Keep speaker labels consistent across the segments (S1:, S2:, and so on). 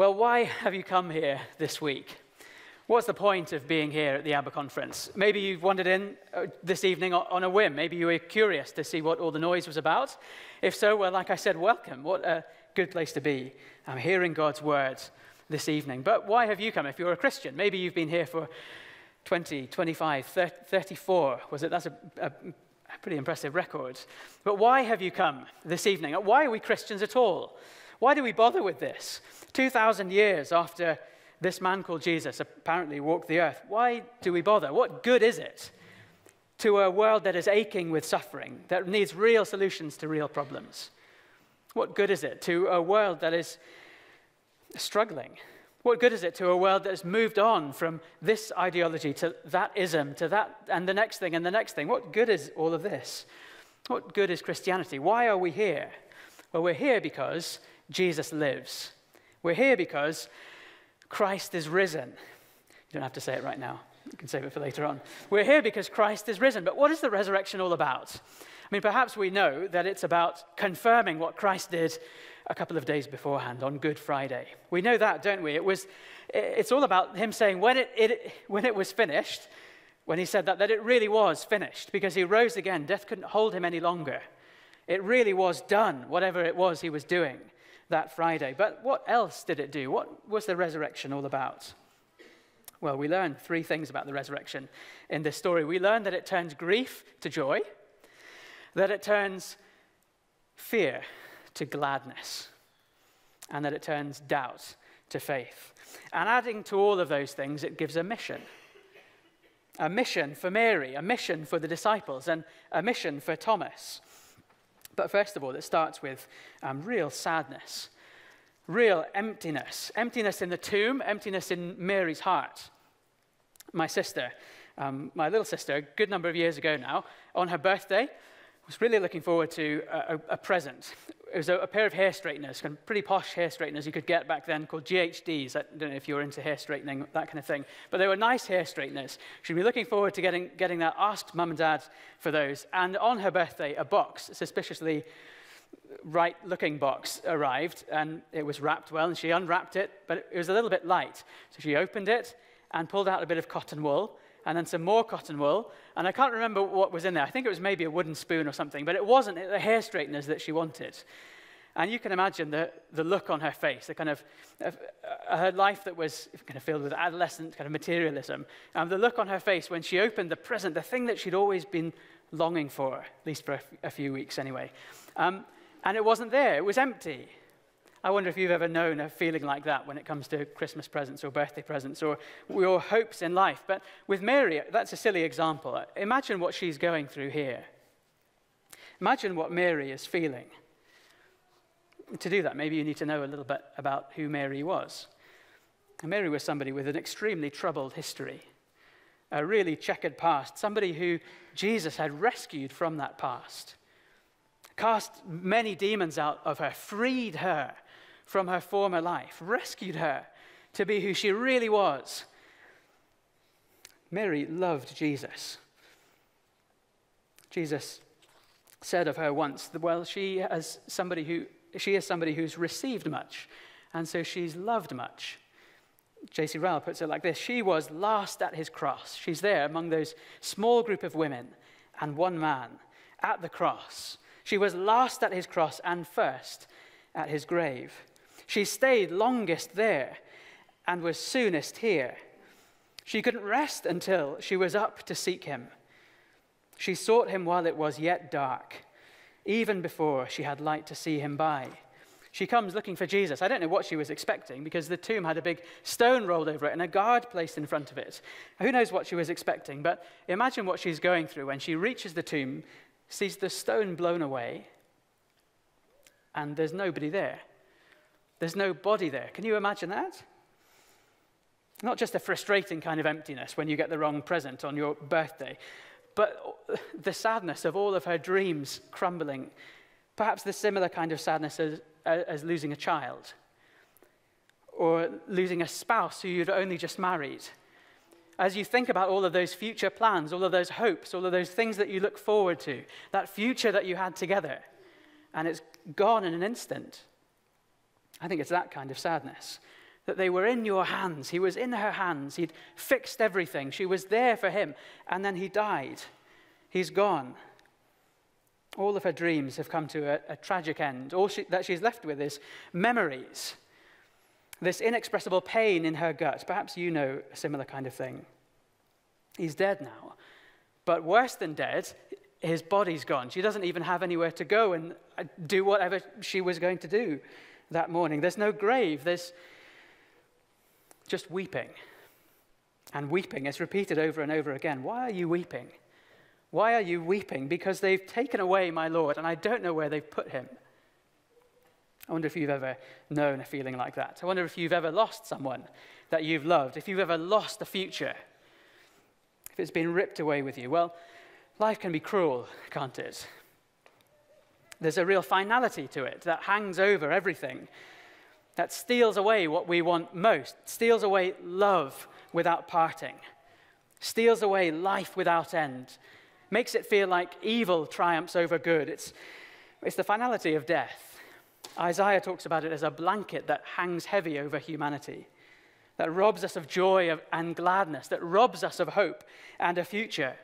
S1: Well, why have you come here this week? What's the point of being here at the Aber conference? Maybe you've wandered in uh, this evening on a whim. Maybe you were curious to see what all the noise was about. If so, well, like I said, welcome. What a good place to be. I'm hearing God's word this evening. But why have you come if you're a Christian? Maybe you've been here for 20, 25, 30, 34. Was it? That's a, a pretty impressive record. But why have you come this evening? Why are we Christians at all? Why do we bother with this? 2,000 years after this man called Jesus apparently walked the earth, why do we bother? What good is it to a world that is aching with suffering, that needs real solutions to real problems? What good is it to a world that is struggling? What good is it to a world that has moved on from this ideology to that ism, to that, and the next thing, and the next thing? What good is all of this? What good is Christianity? Why are we here? Well, we're here because Jesus lives. We're here because Christ is risen. You don't have to say it right now. You can save it for later on. We're here because Christ is risen. But what is the resurrection all about? I mean, perhaps we know that it's about confirming what Christ did a couple of days beforehand on Good Friday. We know that, don't we? It was, it's all about him saying when it, it, when it was finished, when he said that, that it really was finished because he rose again. Death couldn't hold him any longer. It really was done, whatever it was he was doing that Friday. But what else did it do? What was the resurrection all about? Well, we learn three things about the resurrection in this story. We learn that it turns grief to joy, that it turns fear to gladness, and that it turns doubt to faith. And adding to all of those things, it gives a mission. A mission for Mary, a mission for the disciples, and a mission for Thomas. But first of all, it starts with um, real sadness, real emptiness. Emptiness in the tomb, emptiness in Mary's heart. My sister, um, my little sister, a good number of years ago now, on her birthday, was really looking forward to a, a, a present. It was a, a, pair of hair straighteners, pretty posh hair straighteners you could get back then called GHDs. I don't know if you were into hair straightening, that kind of thing. But they were nice hair straighteners. She'd be looking forward to getting, getting that, asked mum and dad for those. And on her birthday, a box, suspiciously right looking box, arrived. And it was wrapped well, and she unwrapped it, but it was a little bit light. So she opened it and pulled out a bit of cotton wool and then some more cotton wool. And I can't remember what was in there. I think it was maybe a wooden spoon or something, but it wasn't the hair straighteners that she wanted. And you can imagine the, the look on her face, the kind of uh, her life that was kind of filled with adolescent kind of materialism. And the look on her face when she opened the present, the thing that she'd always been longing for, at least for a, few weeks anyway. Um, and it wasn't there, it was empty. I wonder if you've ever known a feeling like that when it comes to Christmas presents or birthday presents or your hopes in life. But with Mary, that's a silly example. Imagine what she's going through here. Imagine what Mary is feeling. To do that, maybe you need to know a little bit about who Mary was. Mary was somebody with an extremely troubled history, a really checkered past, somebody who Jesus had rescued from that past, cast many demons out of her, freed her from her former life, rescued her to be who she really was. Mary loved Jesus. Jesus said of her once, well, she is somebody who she is somebody who's received much, and so she's loved much. J.C. Ryle puts it like this She was last at his cross. She's there among those small group of women and one man at the cross. She was last at his cross and first at his grave. She stayed longest there and was soonest here. She couldn't rest until she was up to seek him. She sought him while it was yet dark, even before she had light to see him by. She comes looking for Jesus. I don't know what she was expecting because the tomb had a big stone rolled over it and a guard placed in front of it. Who knows what she was expecting, but imagine what she's going through when she reaches the tomb, sees the stone blown away, and there's nobody there. There's no body there. Can you imagine that? Not just a frustrating kind of emptiness when you get the wrong present on your birthday, but the sadness of all of her dreams crumbling. Perhaps the similar kind of sadness as, as losing a child or losing a spouse who you'd only just married. As you think about all of those future plans, all of those hopes, all of those things that you look forward to, that future that you had together, and it's gone in an instant. I think it's that kind of sadness that they were in your hands. He was in her hands. He'd fixed everything. She was there for him. And then he died. He's gone. All of her dreams have come to a, a tragic end. All she, that she's left with is memories, this inexpressible pain in her gut. Perhaps you know a similar kind of thing. He's dead now. But worse than dead, his body's gone. She doesn't even have anywhere to go and uh, do whatever she was going to do that morning. There's no grave. There's just weeping. And weeping is repeated over and over again. Why are you weeping? Why are you weeping? Because they've taken away my Lord, and I don't know where they've put him. I wonder if you've ever known a feeling like that. I wonder if you've ever lost someone that you've loved, if you've ever lost a future, if it's been ripped away with you. Well, life can be cruel, can't it? There's a real finality to it that hangs over everything that steals away what we want most, steals away love without parting, steals away life without end, makes it feel like evil triumphs over good. It's, it's the finality of death. Isaiah talks about it as a blanket that hangs heavy over humanity, that robs us of joy and gladness, that robs us of hope and a future,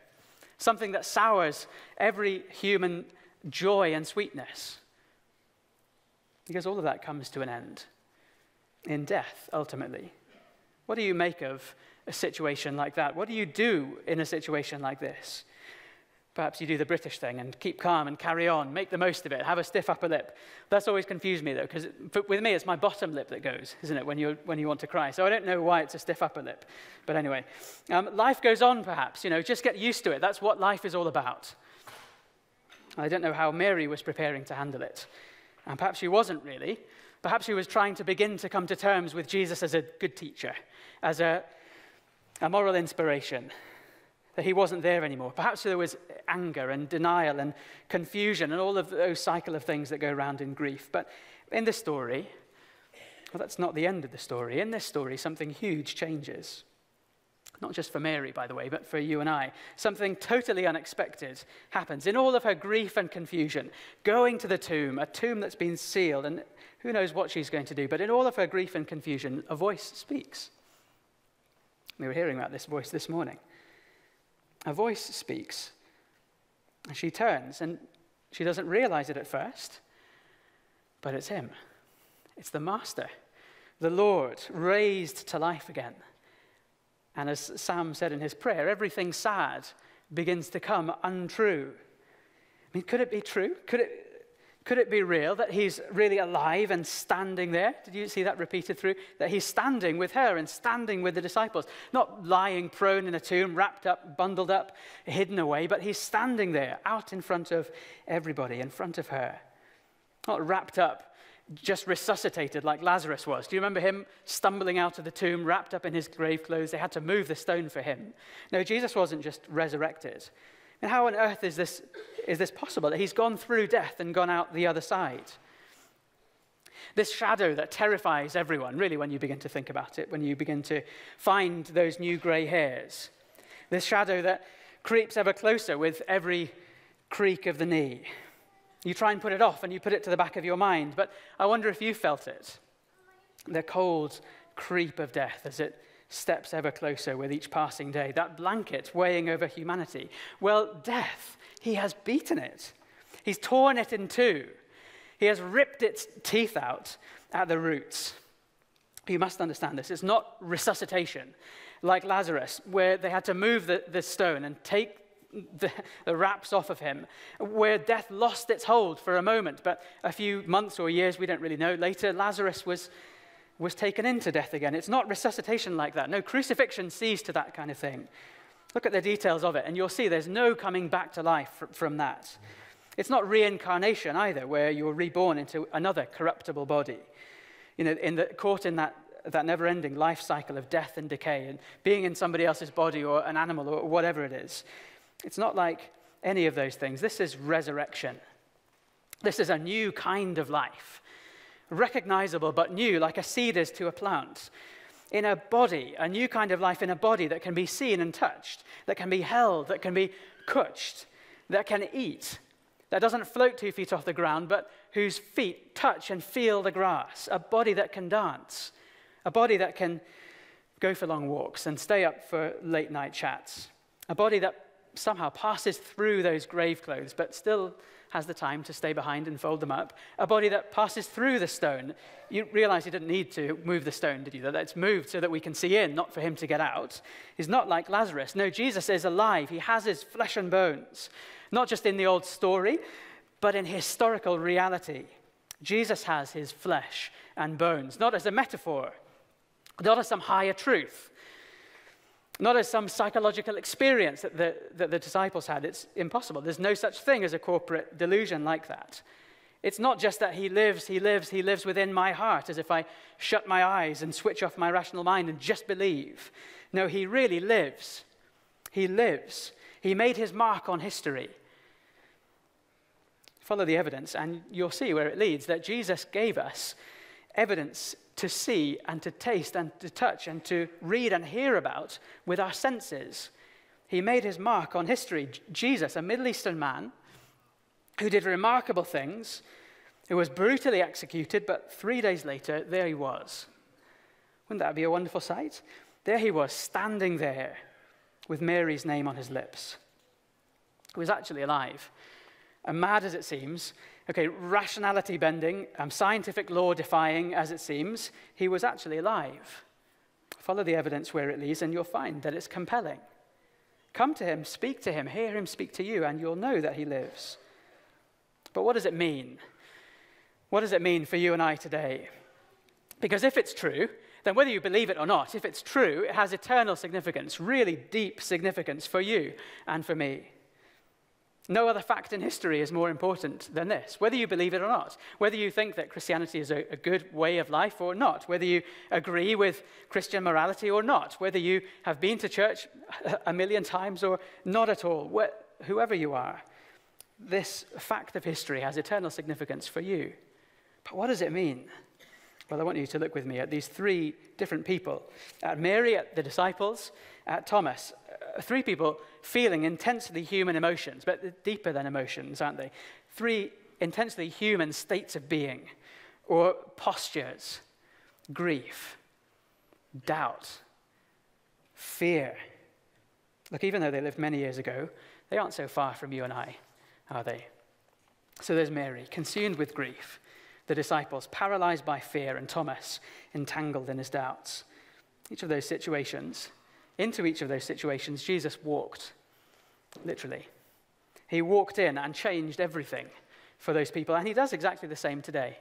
S1: something that sours every human joy and sweetness. Because all of that comes to an end in death, ultimately. What do you make of a situation like that? What do you do in a situation like this? Perhaps you do the British thing and keep calm and carry on, make the most of it, have a stiff upper lip. That's always confused me, though, because with me, it's my bottom lip that goes, isn't it, when, you when you want to cry. So I don't know why it's a stiff upper lip. But anyway, um, life goes on, perhaps. You know, just get used to it. That's what life is all about. I don't know how Mary was preparing to handle it. And perhaps she wasn't really. Perhaps she was trying to begin to come to terms with Jesus as a good teacher, as a, a moral inspiration, that he wasn't there anymore. Perhaps there was anger and denial and confusion and all of those cycle of things that go around in grief. But in this story, well, that's not the end of the story. In this story, something huge changes. Not just for Mary, by the way, but for you and I. Something totally unexpected happens. In all of her grief and confusion, going to the tomb, a tomb that's been sealed, and who knows what she's going to do, but in all of her grief and confusion, a voice speaks. We were hearing about this voice this morning. A voice speaks. And she turns, and she doesn't realize it at first, but it's him. It's the Master, the Lord, raised to life again. And as Sam said in his prayer, everything sad begins to come untrue. I mean, could it be true? Could it, could it be real that he's really alive and standing there? Did you see that repeated through? That he's standing with her and standing with the disciples, not lying prone in a tomb, wrapped up, bundled up, hidden away, but he's standing there out in front of everybody, in front of her. Not wrapped up, just resuscitated like Lazarus was. Do you remember him stumbling out of the tomb, wrapped up in his grave clothes? They had to move the stone for him. No, Jesus wasn't just resurrected. And how on earth is this, is this possible? That he's gone through death and gone out the other side. This shadow that terrifies everyone, really, when you begin to think about it, when you begin to find those new grey hairs. This shadow that creeps ever closer with every creak of the knee. You try and put it off and you put it to the back of your mind, but I wonder if you felt it. The cold creep of death as it steps ever closer with each passing day, that blanket weighing over humanity. Well, death, he has beaten it. He's torn it in two. He has ripped its teeth out at the roots. You must understand this. It's not resuscitation like Lazarus, where they had to move the, the stone and take the, the, wraps off of him, where death lost its hold for a moment. But a few months or years, we don't really know, later, Lazarus was was taken into death again. It's not resuscitation like that. No, crucifixion sees to that kind of thing. Look at the details of it, and you'll see there's no coming back to life from that. It's not reincarnation either, where you're reborn into another corruptible body. You know, in the, caught in that, that never ending life cycle of death and decay and being in somebody else's body or an animal or whatever it is. It's not like any of those things. This is resurrection. This is a new kind of life recognizable but new, like a seed is to a plant. In a body, a new kind of life in a body that can be seen and touched, that can be held, that can be cooked, that can eat, that doesn't float two feet off the ground, but whose feet touch and feel the grass. A body that can dance, a body that can go for long walks and stay up for late night chats, a body that somehow passes through those grave clothes but still has the time to stay behind and fold them up. A body that passes through the stone. You realize you didn't need to move the stone, did you? That it's moved so that we can see in, not for him to get out. He's not like Lazarus. No, Jesus is alive. He has his flesh and bones, not just in the old story, but in historical reality. Jesus has his flesh and bones, not as a metaphor, not as some higher truth, not as some psychological experience that the, that the disciples had. It's impossible. There's no such thing as a corporate delusion like that. It's not just that he lives, he lives, he lives within my heart, as if I shut my eyes and switch off my rational mind and just believe. No, he really lives. He lives. He made his mark on history. Follow the evidence, and you'll see where it leads that Jesus gave us evidence to see and to taste and to touch and to read and hear about with our senses. He made his mark on history. Jesus, a Middle Eastern man who did remarkable things, who was brutally executed, but three days later, there he was. Wouldn't that be a wonderful sight? There he was, standing there with Mary's name on his lips. He was actually alive. And mad as it seems, okay, rationality bending, um, scientific law defying as it seems, he was actually alive. Follow the evidence where it leads, and you'll find that it's compelling. Come to him, speak to him, hear him speak to you, and you'll know that he lives. But what does it mean? What does it mean for you and I today? Because if it's true, then whether you believe it or not, if it's true, it has eternal significance, really deep significance for you and for me. No other fact in history is more important than this, whether you believe it or not, whether you think that Christianity is a, a, good way of life or not, whether you agree with Christian morality or not, whether you have been to church a million times or not at all, wh- whoever you are, this fact of history has eternal significance for you. But what does it mean? Well, I want you to look with me at these three different people at Mary, at the disciples, at Thomas, uh, three people feeling intensely human emotions, but deeper than emotions, aren't they? Three intensely human states of being or postures grief, doubt, fear. Look, even though they lived many years ago, they aren't so far from you and I, are they? So there's Mary, consumed with grief, the disciples, paralyzed by fear, and Thomas, entangled in his doubts. Each of those situations into each of those situations, Jesus walked, literally. He walked in and changed everything for those people, and he does exactly the same today.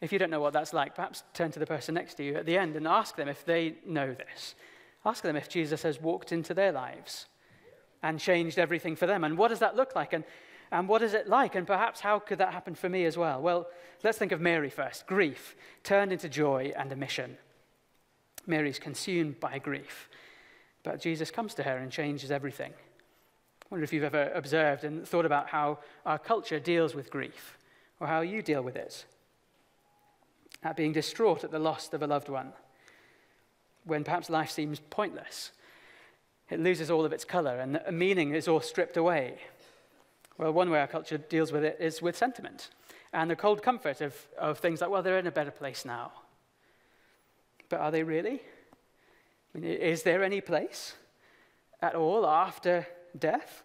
S1: If you don't know what that's like, perhaps turn to the person next to you at the end and ask them if they know this. Ask them if Jesus has walked into their lives and changed everything for them. And what does that look like? And, and what is it like? And perhaps how could that happen for me as well? Well, let's think of Mary first. Grief turned into joy and a mission. Mary's consumed by grief. But Jesus comes to her and changes everything. I wonder if you've ever observed and thought about how our culture deals with grief or how you deal with it. At being distraught at the loss of a loved one, when perhaps life seems pointless. It loses all of its color and meaning is all stripped away. Well, one way our culture deals with it is with sentiment and the cold comfort of, of things like, well, they're in a better place now. But are they really? I mean, is there any place at all after death?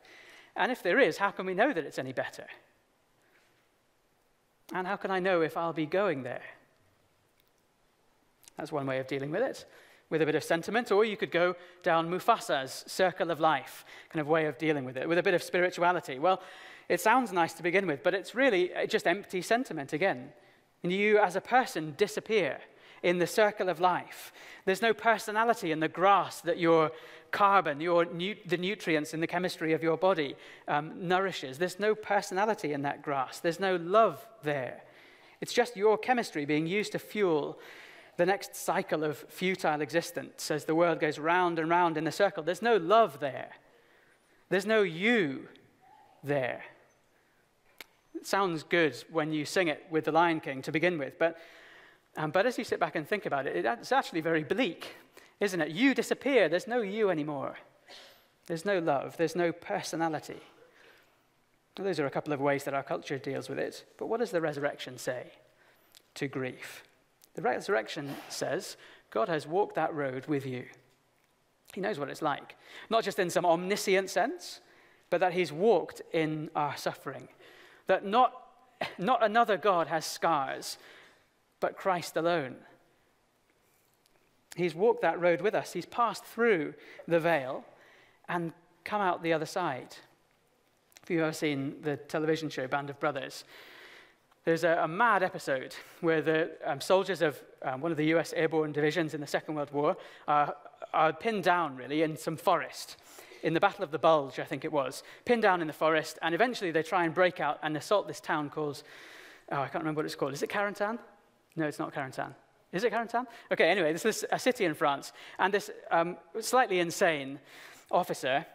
S1: And if there is, how can we know that it's any better? And how can I know if I'll be going there? That's one way of dealing with it, with a bit of sentiment. Or you could go down Mufasa's circle of life kind of way of dealing with it, with a bit of spirituality. Well, it sounds nice to begin with, but it's really uh, just empty sentiment again. And you, as a person, disappear in the circle of life. There's no personality in the grass that your carbon, your nu- the nutrients in the chemistry of your body um, nourishes. There's no personality in that grass. There's no love there. It's just your chemistry being used to fuel the next cycle of futile existence as the world goes round and round in a circle. There's no love there. There's no you there. It sounds good when you sing it with the Lion King to begin with, but um, but as you sit back and think about it, it's actually very bleak, isn't it? You disappear. There's no you anymore. There's no love. There's no personality. Well, those are a couple of ways that our culture deals with it. But what does the resurrection say to grief? The resurrection says God has walked that road with you. He knows what it's like, not just in some omniscient sense, but that He's walked in our suffering. That not, not another God has scars, but Christ alone. He's walked that road with us. He's passed through the veil and come out the other side. If you've ever seen the television show Band of Brothers, there's a, a mad episode where the um, soldiers of um, one of the US airborne divisions in the Second World War are, are pinned down, really, in some forest. In the Battle of the Bulge, I think it was, pinned down in the forest, and eventually they try and break out and assault this town called, oh, I can't remember what it's called. Is it Carentan? No, it's not Carentan. Is it Carentan? Okay, anyway, this is a city in France, and this um, slightly insane officer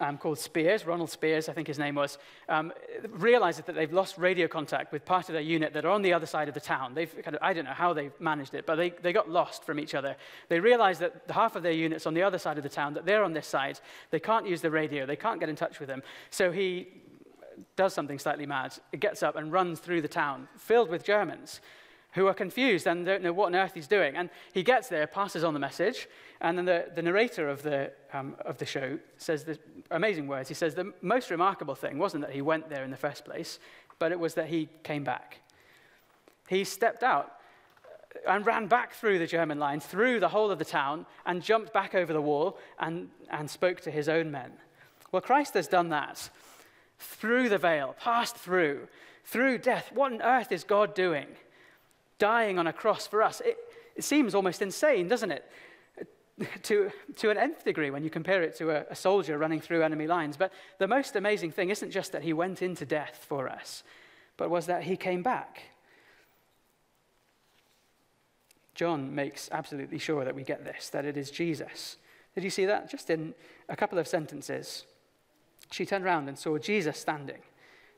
S1: um, called Speirs, Ronald Speirs, I think his name was, um, realizes that they've lost radio contact with part of their unit that are on the other side of the town. They've kind of, I don't know how they've managed it, but they, they got lost from each other. They realize that half of their unit's on the other side of the town, that they're on this side. They can't use the radio. They can't get in touch with them. So he does something slightly mad. Gets up and runs through the town, filled with Germans who are confused and don't know what on earth he's doing. And he gets there, passes on the message, and then the, the narrator of the, um, of the show says the amazing words. He says, The most remarkable thing wasn't that he went there in the first place, but it was that he came back. He stepped out and ran back through the German lines, through the whole of the town, and jumped back over the wall and, and spoke to his own men. Well, Christ has done that through the veil, passed through, through death. What on earth is God doing? Dying on a cross for us. It, it seems almost insane, doesn't it? to, to an nth degree when you compare it to a, a soldier running through enemy lines. But the most amazing thing isn't just that he went into death for us, but was that he came back. John makes absolutely sure that we get this, that it is Jesus. Did you see that? Just in a couple of sentences. She turned around and saw Jesus standing,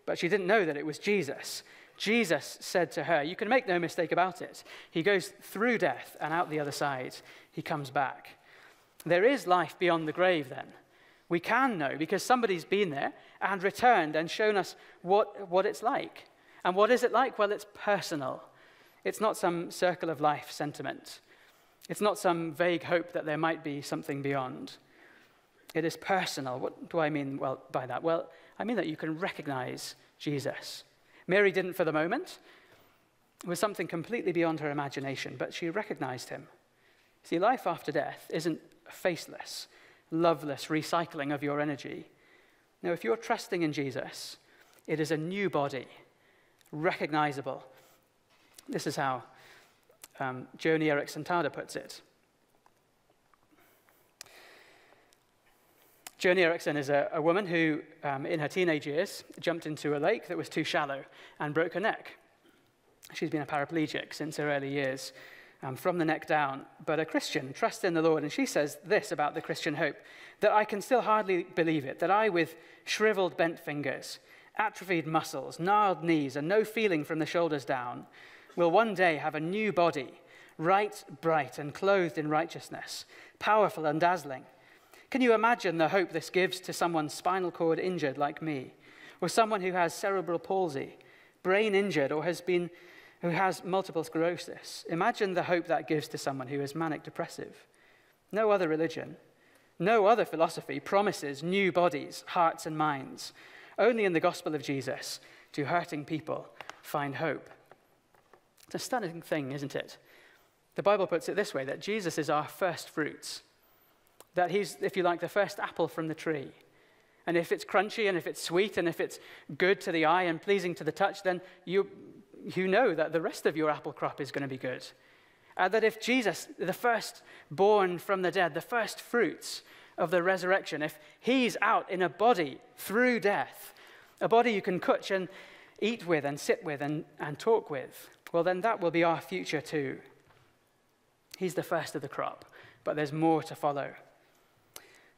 S1: but she didn't know that it was Jesus. Jesus said to her, You can make no mistake about it. He goes through death and out the other side, he comes back. There is life beyond the grave, then. We can know because somebody's been there and returned and shown us what, what it's like. And what is it like? Well, it's personal. It's not some circle of life sentiment. It's not some vague hope that there might be something beyond. It is personal. What do I mean well, by that? Well, I mean that you can recognize Jesus. Mary didn't for the moment. It was something completely beyond her imagination, but she recognized him. See, life after death isn't a faceless, loveless recycling of your energy. No, if you're trusting in Jesus, it is a new body, recognizable. This is how um, Joni Eareckson Tada puts it. Joni Eareckson is a, a woman who, um, in her teenage years, jumped into a lake that was too shallow and broke her neck. She's been a paraplegic since her early years, um, from the neck down, but a Christian, trust in the Lord. And she says this about the Christian hope that I can still hardly believe it, that I, with shriveled, bent fingers, atrophied muscles, gnarled knees, and no feeling from the shoulders down, will one day have a new body, right, bright, and clothed in righteousness, powerful and dazzling can you imagine the hope this gives to someone spinal cord injured like me, or someone who has cerebral palsy, brain injured, or has been, who has multiple sclerosis? Imagine the hope that gives to someone who is manic depressive. No other religion, no other philosophy promises new bodies, hearts, and minds. Only in the gospel of Jesus do hurting people find hope. It's a stunning thing, isn't it? The Bible puts it this way that Jesus is our first fruits. That he's, if you like, the first apple from the tree. And if it's crunchy and if it's sweet and if it's good to the eye and pleasing to the touch, then you, you know that the rest of your apple crop is going to be good. Uh, that if Jesus, the first born from the dead, the first fruits of the resurrection, if he's out in a body through death, a body you can cook and eat with and sit with and, and talk with, well, then that will be our future too. He's the first of the crop, but there's more to follow.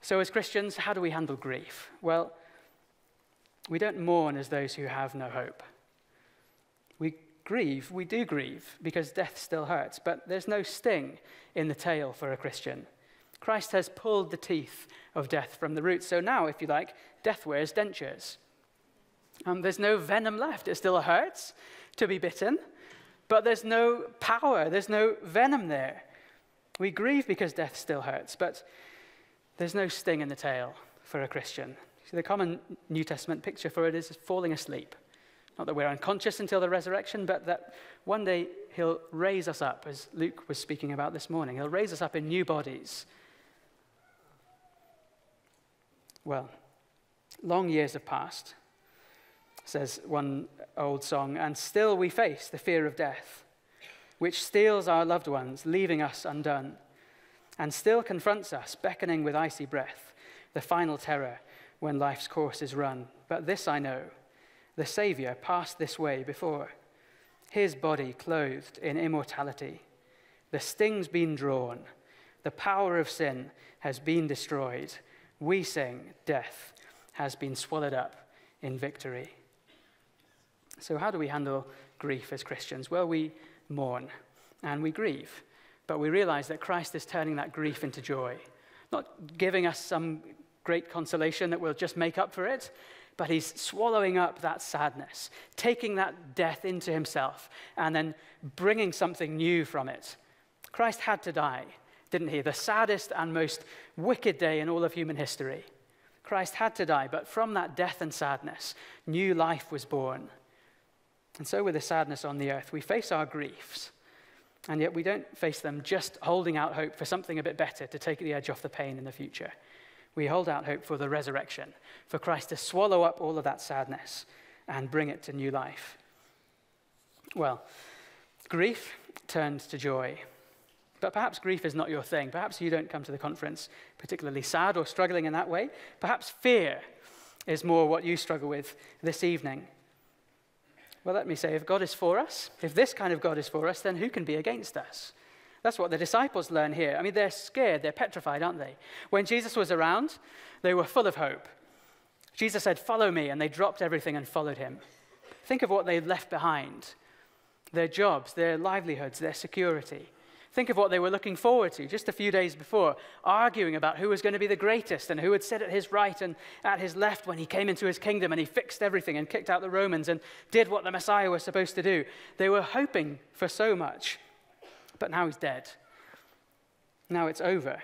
S1: So, as Christians, how do we handle grief? Well, we don't mourn as those who have no hope. We grieve, we do grieve, because death still hurts, but there's no sting in the tail for a Christian. Christ has pulled the teeth of death from the roots. So now, if you like, death wears dentures. Um, there's no venom left. It still hurts to be bitten, but there's no power, there's no venom there. We grieve because death still hurts, but there's no sting in the tail for a Christian. See, the common New Testament picture for it is falling asleep. Not that we're unconscious until the resurrection, but that one day he'll raise us up, as Luke was speaking about this morning. He'll raise us up in new bodies. Well, long years have passed, says one old song, and still we face the fear of death, which steals our loved ones, leaving us undone, and still confronts us, beckoning with icy breath, the final terror when life's course is run. But this I know the Saviour passed this way before, his body clothed in immortality. The sting's been drawn, the power of sin has been destroyed. We sing, death has been swallowed up in victory. So, how do we handle grief as Christians? Well, we mourn and we grieve, but we realize that Christ is turning that grief into joy, not giving us some great consolation that we'll just make up for it, but he's swallowing up that sadness, taking that death into himself, and then bringing something new from it. Christ had to die, didn't he? The saddest and most wicked day in all of human history. Christ had to die, but from that death and sadness, new life was born. And so, with the sadness on the earth, we face our griefs, and yet we don't face them just holding out hope for something a bit better to take the edge off the pain in the future we hold out hope for the resurrection, for Christ to swallow up all of that sadness and bring it to new life. Well, grief turns to joy. But perhaps grief is not your thing. Perhaps you don't come to the conference particularly sad or struggling in that way. Perhaps fear is more what you struggle with this evening. Well, let me say if God is for us, if this kind of God is for us, then who can be against us? That's what the disciples learn here. I mean, they're scared, they're petrified, aren't they? When Jesus was around, they were full of hope. Jesus said, Follow me, and they dropped everything and followed him. Think of what they left behind their jobs, their livelihoods, their security. Think of what they were looking forward to just a few days before, arguing about who was going to be the greatest and who would sit at his right and at his left when he came into his kingdom and he fixed everything and kicked out the Romans and did what the Messiah was supposed to do. They were hoping for so much but now he's dead. Now it's over.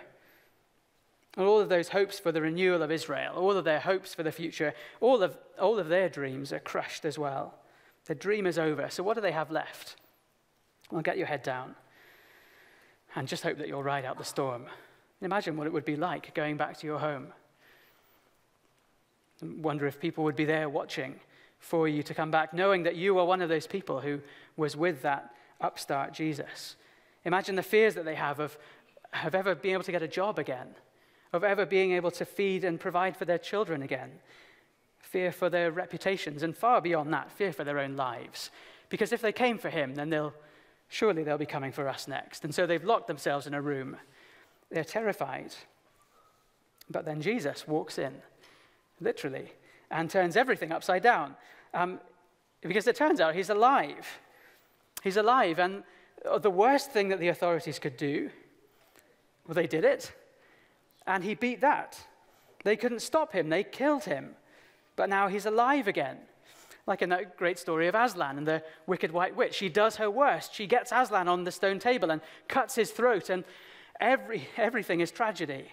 S1: And all of those hopes for the renewal of Israel, all of their hopes for the future, all of, all of their dreams are crushed as well. The dream is over. So, what do they have left? Well, get your head down and just hope that you'll ride out the storm. Imagine what it would be like going back to your home. Wonder if people would be there watching for you to come back, knowing that you are one of those people who was with that upstart Jesus. Imagine the fears that they have of, of ever being able to get a job again, of ever being able to feed and provide for their children again, fear for their reputations, and far beyond that, fear for their own lives. Because if they came for him, then they'll surely they'll be coming for us next. And so they've locked themselves in a room. They're terrified. But then Jesus walks in, literally, and turns everything upside down. Um, because it turns out he's alive. He's alive, and the worst thing that the authorities could do, well, they did it. And he beat that. They couldn't stop him, they killed him. But now he's alive again. Like in that great story of Aslan and the wicked white witch. She does her worst. She gets Aslan on the stone table and cuts his throat, and every, everything is tragedy.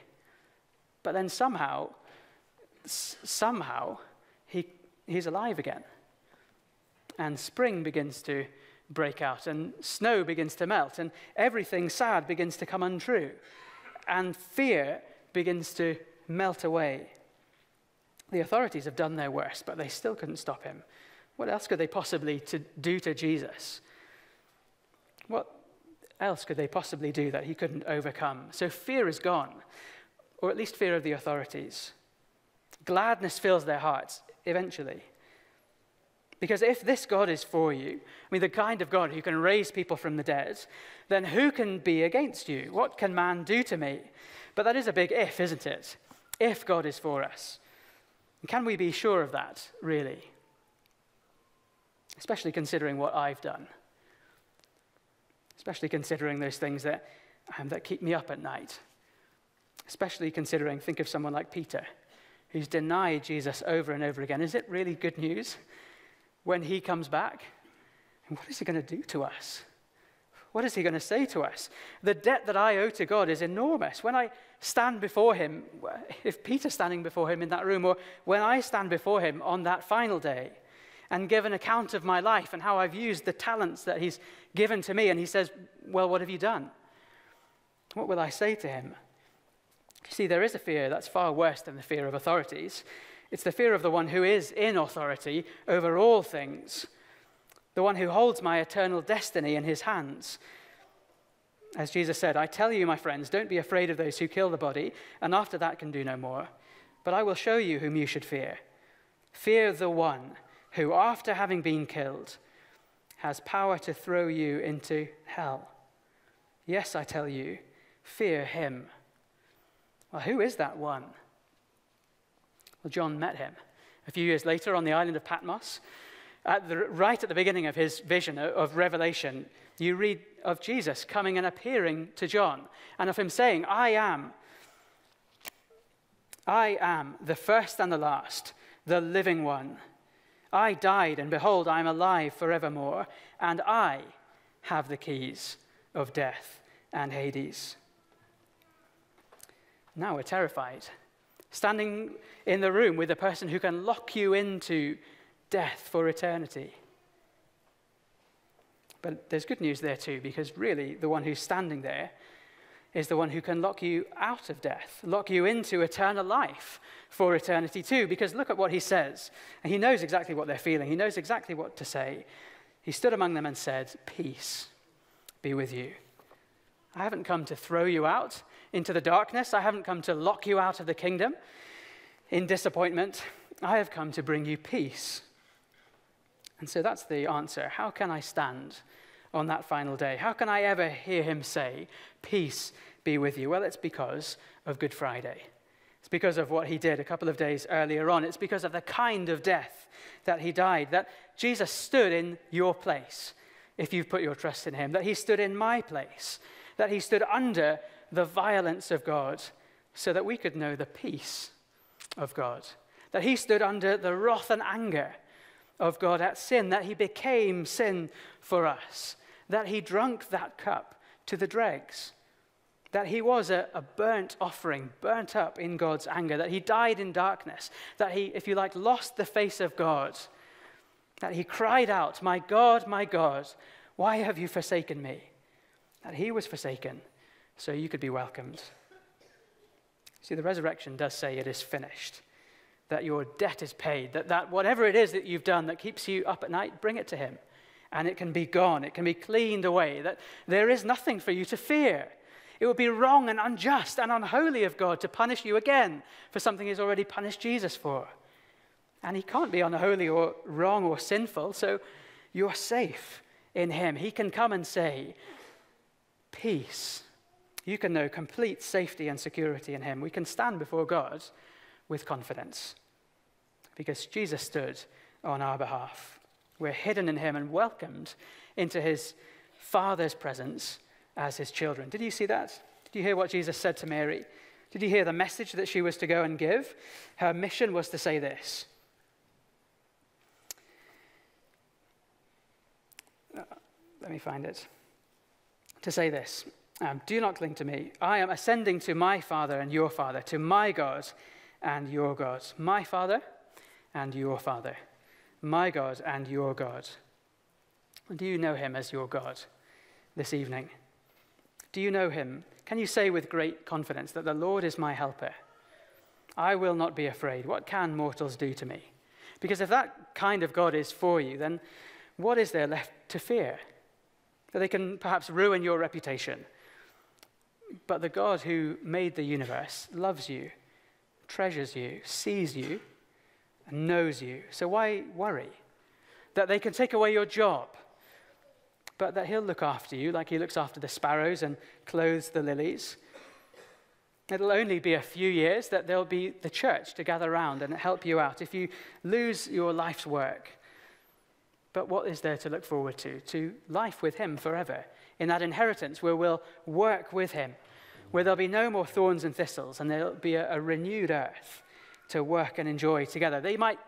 S1: But then somehow, somehow, he, he's alive again. And spring begins to break out, and snow begins to melt, and everything sad begins to come untrue, and fear begins to melt away. The authorities have done their worst, but they still couldn't stop him. What else could they possibly to do to Jesus? What else could they possibly do that he couldn't overcome? So fear is gone, or at least fear of the authorities. Gladness fills their hearts eventually. Because if this God is for you, I mean, the kind of God who can raise people from the dead, then who can be against you? What can man do to me? But that is a big if, isn't it? If God is for us. Can we be sure of that, really? Especially considering what I've done. Especially considering those things that, um, that keep me up at night. Especially considering, think of someone like Peter, who's denied Jesus over and over again. Is it really good news? when he comes back? What is he going to do to us? What is he going to say to us? The debt that I owe to God is enormous. When I stand before him, if Peter's standing before him in that room, or when I stand before him on that final day and give an account of my life and how I've used the talents that he's given to me, and he says, Well, what have you done? What will I say to him? You see, there is a fear that's far worse than the fear of authorities. It's the fear of the one who is in authority over all things, the one who holds my eternal destiny in his hands. As Jesus said, I tell you, my friends, don't be afraid of those who kill the body, and after that can do no more. But I will show you whom you should fear. Fear the one who, after having been killed, has power to throw you into hell. Yes, I tell you, fear him. Well, who is that one? Well, John met him a few years later on the island of Patmos. At the, right at the beginning of his vision of Revelation, you read of Jesus coming and appearing to John, and of him saying, I am, I am the first and the last, the living one. I died, and behold, I am alive forevermore, and I have the keys of death and Hades. Now we're terrified, standing in the room with a person who can lock you into death for eternity. But there's good news there too, because really the one who's standing there is the one who can lock you out of death, lock you into eternal life for eternity too. Because look at what he says. And he knows exactly what they're feeling, he knows exactly what to say. He stood among them and said, Peace be with you. I haven't come to throw you out into the darkness, I haven't come to lock you out of the kingdom in disappointment. I have come to bring you peace. And so that's the answer. How can I stand on that final day? How can I ever hear him say, Peace be with you? Well, it's because of Good Friday. It's because of what he did a couple of days earlier on. It's because of the kind of death that he died, that Jesus stood in your place if you've put your trust in him, that he stood in my place, that he stood under the violence of God so that we could know the peace of God, that he stood under the wrath and anger of God at sin, that he became sin for us, that he drank that cup to the dregs, that he was a, a, burnt offering, burnt up in God's anger, that he died in darkness, that he, if you like, lost the face of God, that he cried out, My God, my God, why have you forsaken me? That he was forsaken so you could be welcomed. See, the resurrection does say it is finished that your debt is paid, that, that whatever it is that you've done that keeps you up at night, bring it to Him. And it can be gone, it can be cleaned away, that there is nothing for you to fear. It would be wrong and unjust and unholy of God to punish you again for something He's already punished Jesus for. And He can't be unholy or wrong or sinful, so you're safe in Him. He can come and say, Peace. You can know complete safety and security in Him. We can stand before God with confidence because Jesus stood on our behalf. We're hidden in him and welcomed into his Father's presence as his children. Did you see that? Did you hear what Jesus said to Mary? Did you hear the message that she was to go and give? Her mission was to say this. Uh, let me find it. To say this um, Do not cling to me. I am ascending to my Father and your Father, to my God and your God. My Father and your Father. My God and your God. Do you know him as your God this evening? Do you know him? Can you say with great confidence that the Lord is my helper? I will not be afraid. What can mortals do to me? Because if that kind of God is for you, then what is there left to fear? That they can perhaps ruin your reputation. But the God who made the universe loves you treasures you, sees you, and knows you. So why worry? That they can take away your job, but that He'll look after you like He looks after the sparrows and clothes the lilies. It'll only be a few years that there'll be the church to gather around and help you out if you lose your life's work. But what is there to look forward to? To life with Him forever, in that inheritance where we'll work with Him where there'll be no more thorns and thistles, and there'll be a, a renewed earth to work and enjoy together. They might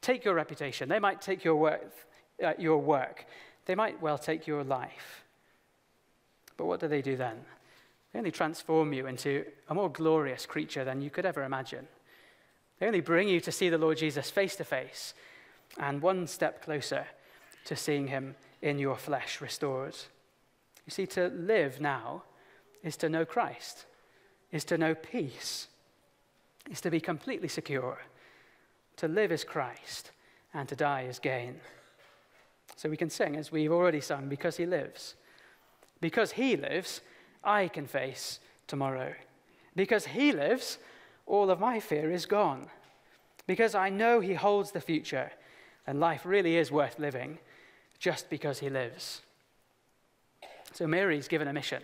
S1: take your reputation, they might take your work, uh, your work, They might well take your life. But what do they do then? They only transform you into a more glorious creature than you could ever imagine. They only bring you to see the Lord Jesus face to face and one step closer to seeing him in your flesh restored. You see, to live now is to know Christ, is to know peace, is to be completely secure. To live is Christ, and to die is gain. So we can sing, as we've already sung, because he lives. Because he lives, I can face tomorrow. Because he lives, all of my fear is gone. Because I know he holds the future, and life really is worth living just because he lives. So Mary's given a mission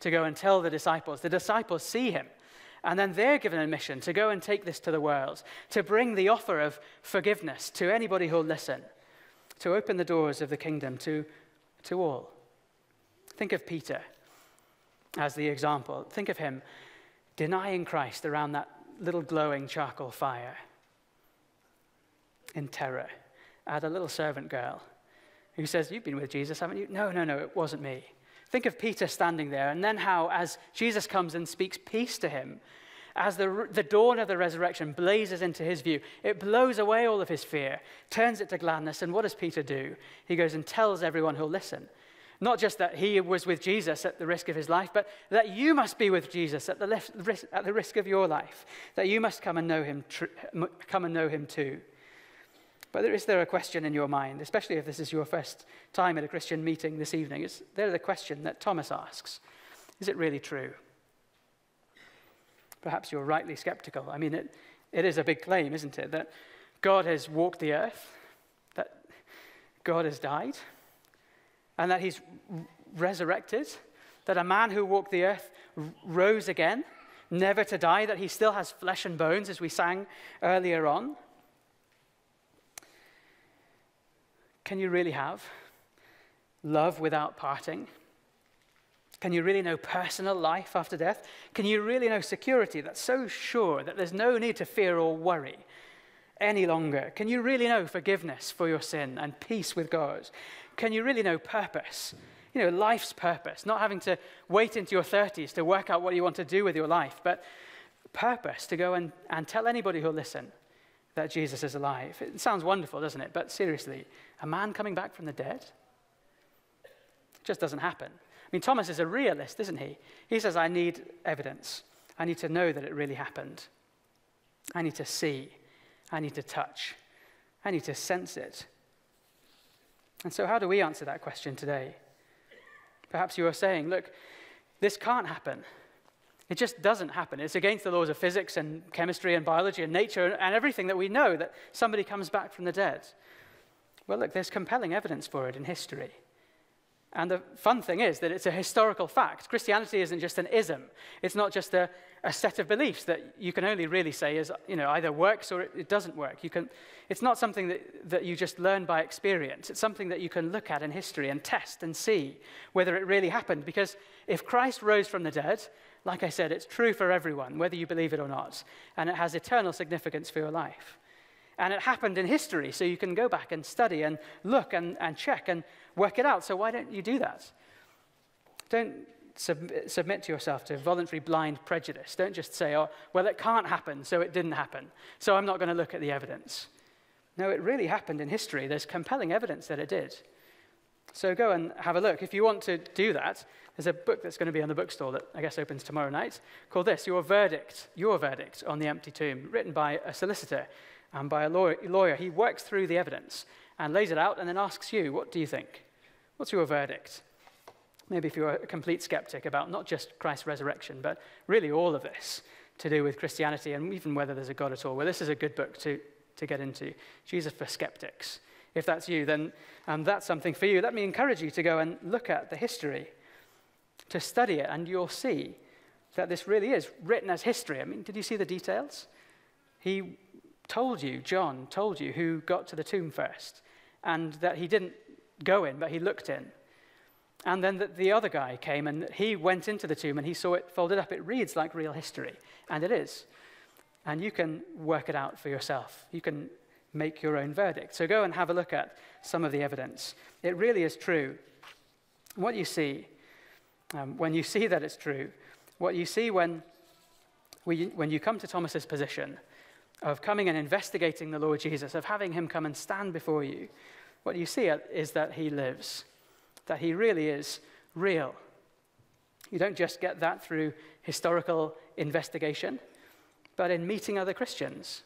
S1: to go and tell the disciples. The disciples see him, and then they're given a mission to go and take this to the world, to bring the offer of forgiveness to anybody who'll listen, to open the doors of the kingdom to, to all. Think of Peter as the example. Think of him denying Christ around that little glowing charcoal fire in terror at a little servant girl who says, You've been with Jesus, haven't you? No, no, no, it wasn't me. Think of Peter standing there, and then how, as Jesus comes and speaks peace to him, as the, the dawn of the resurrection blazes into his view, it blows away all of his fear, turns it to gladness. And what does Peter do? He goes and tells everyone who'll listen. Not just that he was with Jesus at the risk of his life, but that you must be with Jesus at the, left, at the risk of your life. That you must come and know him, come and know him too. But is there a question in your mind, especially if this is your first time at a Christian meeting this evening? Is there the question that Thomas asks Is it really true? Perhaps you're rightly skeptical. I mean, it, it is a big claim, isn't it? That God has walked the earth, that God has died, and that he's resurrected, that a man who walked the earth rose again, never to die, that he still has flesh and bones, as we sang earlier on. Can you really have love without parting? Can you really know personal life after death? Can you really know security that's so sure that there's no need to fear or worry any longer? Can you really know forgiveness for your sin and peace with God? Can you really know purpose? You know, life's purpose, not having to wait into your 30s to work out what you want to do with your life, but purpose to go and, and tell anybody who'll listen that Jesus is alive. It sounds wonderful, doesn't it? But seriously, a man coming back from the dead? It just doesn't happen. I mean, Thomas is a realist, isn't he? He says, I need evidence. I need to know that it really happened. I need to see. I need to touch. I need to sense it. And so, how do we answer that question today? Perhaps you are saying, look, this can't happen. It just doesn't happen. It's against the laws of physics and chemistry and biology and nature and everything that we know that somebody comes back from the dead. Well, look, there's compelling evidence for it in history. And the fun thing is that it's a historical fact. Christianity isn't just an ism. It's not just a, a set of beliefs that you can only really say is, you know, either works or it, it doesn't work. You can, it's not something that, that you just learn by experience. It's something that you can look at in history and test and see whether it really happened. Because if Christ rose from the dead, like I said, it's true for everyone, whether you believe it or not, and it has eternal significance for your life. And it happened in history, so you can go back and study and look and, and check and work it out. So why don't you do that? Don't sub- submit to yourself to voluntary blind prejudice. Don't just say, oh, well, it can't happen, so it didn't happen, so I'm not going to look at the evidence. No, it really happened in history. There's compelling evidence that it did. So go and have a look. If you want to do that, there's a book that's going to be on the bookstore that I guess opens tomorrow night called this Your Verdict, Your Verdict on the Empty Tomb, written by a solicitor and by a lawyer. He works through the evidence and lays it out and then asks you, What do you think? What's your verdict? Maybe if you're a complete skeptic about not just Christ's resurrection, but really all of this to do with Christianity and even whether there's a God at all. Well, this is a good book to, to get into. Jesus for Skeptics. If that's you, then um, that's something for you. Let me encourage you to go and look at the history, to study it, and you'll see that this really is written as history. I mean, did you see the details? He told you, John told you, who got to the tomb first, and that he didn't go in, but he looked in. And then the, the other guy came and he went into the tomb and he saw it folded up. It reads like real history, and it is. And you can work it out for yourself. You can make your own verdict. So go and have a look at some of the evidence. It really is true. What you see, um, when you see that it's true, what you see when, when you come to Thomas's position of coming and investigating the Lord Jesus, of having him come and stand before you, what you see is that he lives, that he really is real. You don't just get that through historical investigation, but in meeting other Christians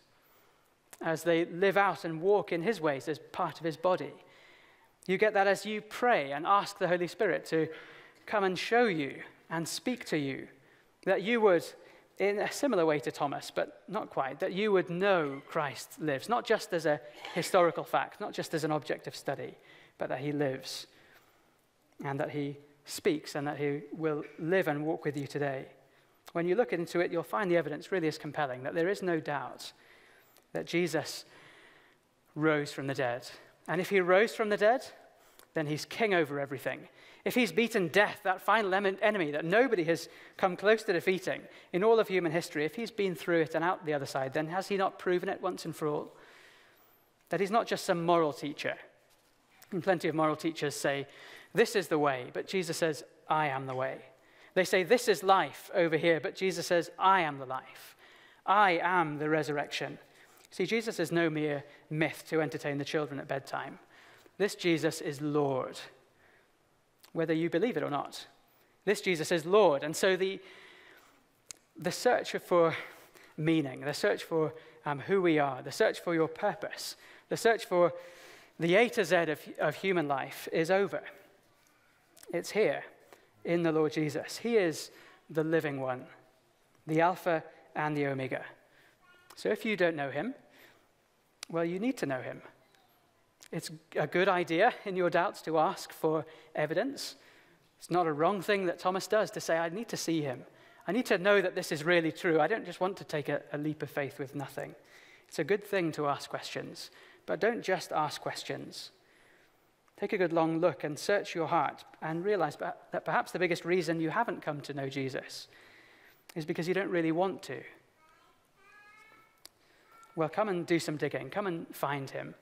S1: as they live out and walk in his ways as part of his body. You get that as you pray and ask the Holy Spirit to come and show you and speak to you, that you would, in a similar way to Thomas, but not quite, that you would know Christ lives, not just as a historical fact, not just as an object of study, but that he lives and that he speaks and that he will live and walk with you today. When you look into it, you'll find the evidence really is compelling that there is no doubt that Jesus rose from the dead. And if he rose from the dead, then he's king over everything. If he's beaten death, that final enemy that nobody has come close to defeating in all of human history, if he's been through it and out the other side, then has he not proven it once and for all? That he's not just some moral teacher. And plenty of moral teachers say, This is the way, but Jesus says, I am the way. They say, This is life over here, but Jesus says, I am the life. I am the resurrection. See, Jesus is no mere myth to entertain the children at bedtime. This Jesus is Lord, whether you believe it or not. This Jesus is Lord. And so the, the search for meaning, the search for um, who we are, the search for your purpose, the search for the A to Z of, of human life is over. It's here in the Lord Jesus. He is the living one, the Alpha and the Omega. So if you don't know him, well, you need to know him. It's a good idea in your doubts to ask for evidence. It's not a wrong thing that Thomas does to say, I need to see him. I need to know that this is really true. I don't just want to take a, a leap of faith with nothing. It's a good thing to ask questions, but don't just ask questions. Take a good long look and search your heart and realize that perhaps the biggest reason you haven't come to know Jesus is because you don't really want to. Well, come and do some digging. Come and find him.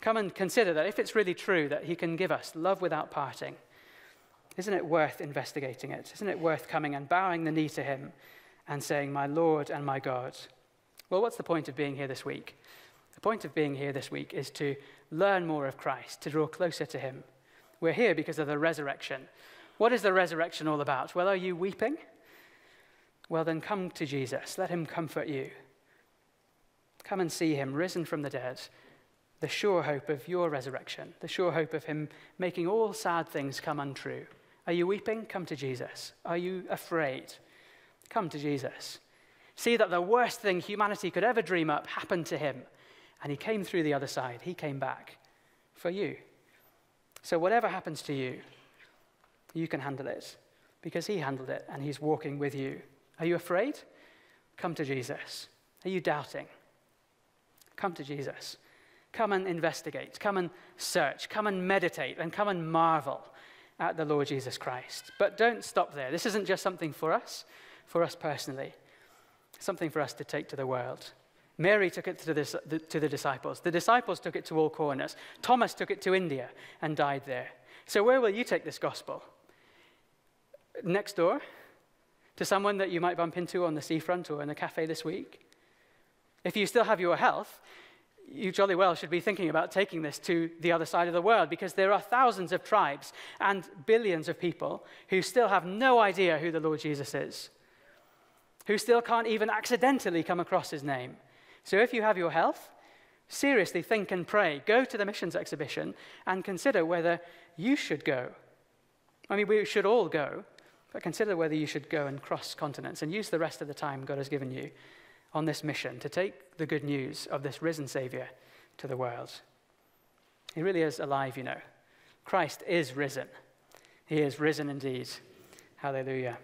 S1: Come and consider that if it's really true that he can give us love without parting, isn't it worth investigating it? Isn't it worth coming and bowing the knee to him and saying, My Lord and my God? Well, what's the point of being here this week? The point of being here this week is to learn more of Christ, to draw closer to him. We're here because of the resurrection. What is the resurrection all about? Well, are you weeping? Well, then come to Jesus. Let him comfort you. Come and see him risen from the dead, the sure hope of your resurrection, the sure hope of him making all sad things come untrue. Are you weeping? Come to Jesus. Are you afraid? Come to Jesus. See that the worst thing humanity could ever dream up happened to him, and he came through the other side. He came back for you. So, whatever happens to you, you can handle it because he handled it and he's walking with you. Are you afraid? Come to Jesus. Are you doubting? Come to Jesus. Come and investigate. Come and search. Come and meditate. And come and marvel at the Lord Jesus Christ. But don't stop there. This isn't just something for us, for us personally, something for us to take to the world. Mary took it to the, to the disciples. The disciples took it to all corners. Thomas took it to India and died there. So, where will you take this gospel? Next door? To someone that you might bump into on the seafront or in a cafe this week? If you still have your health, you jolly well should be thinking about taking this to the other side of the world because there are thousands of tribes and billions of people who still have no idea who the Lord Jesus is, who still can't even accidentally come across his name. So if you have your health, seriously think and pray. Go to the missions exhibition and consider whether you should go. I mean, we should all go, but consider whether you should go and cross continents and use the rest of the time God has given you on this mission to take the good news of this risen Savior to the world. He really is alive, you know. Christ is risen. He is risen indeed. Hallelujah.